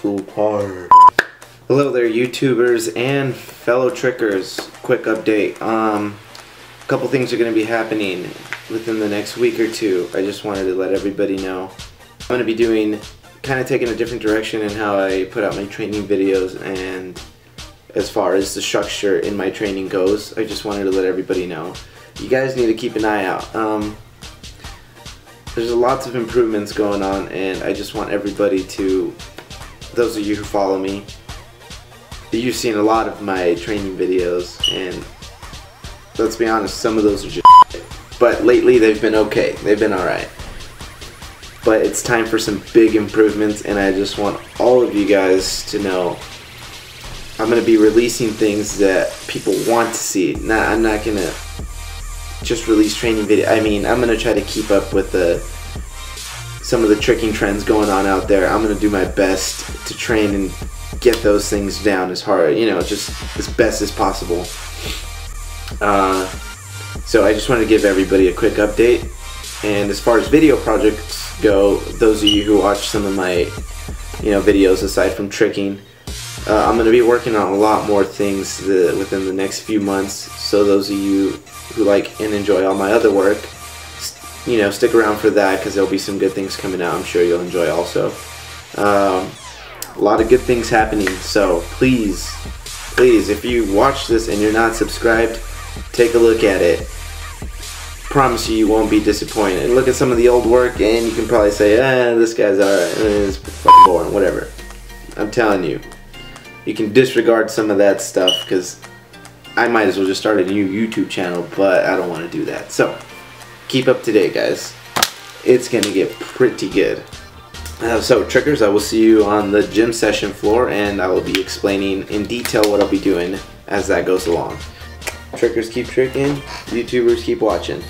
so tired. Hello there, YouTubers and fellow trickers. Quick update. Um, a couple things are going to be happening within the next week or two. I just wanted to let everybody know. I'm going to be doing, kind of taking a different direction in how I put out my training videos and as far as the structure in my training goes. I just wanted to let everybody know. You guys need to keep an eye out. Um, there's a lots of improvements going on and I just want everybody to, those of you who follow me, you've seen a lot of my training videos and let's be honest some of those are just but lately they've been okay. They've been alright. But it's time for some big improvements and I just want all of you guys to know I'm gonna be releasing things that people want to see. Not, I'm not gonna just release training video. I mean I'm gonna try to keep up with the some of the tricking trends going on out there I'm gonna do my best to train and get those things down as hard, you know, just as best as possible. Uh, so I just wanted to give everybody a quick update. And as far as video projects go, those of you who watch some of my, you know, videos aside from tricking, uh, I'm going to be working on a lot more things the, within the next few months. So those of you who like and enjoy all my other work, you know, stick around for that because there'll be some good things coming out. I'm sure you'll enjoy also. Um, a lot of good things happening. So please, please, if you watch this and you're not subscribed, take a look at it. Promise you, you won't be disappointed. Look at some of the old work, and you can probably say, "Ah, this guy's alright. It's boring, whatever." I'm telling you, you can disregard some of that stuff because I might as well just start a new YouTube channel, but I don't want to do that. So keep up to date, guys. It's gonna get pretty good. Uh, so trickers, I will see you on the gym session floor and I will be explaining in detail what I'll be doing as that goes along. Trickers keep tricking, YouTubers keep watching.